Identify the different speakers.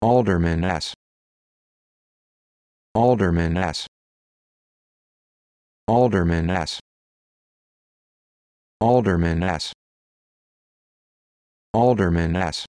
Speaker 1: Alderman S. Alderman S. Alderman S. Alderman S. Alderman S.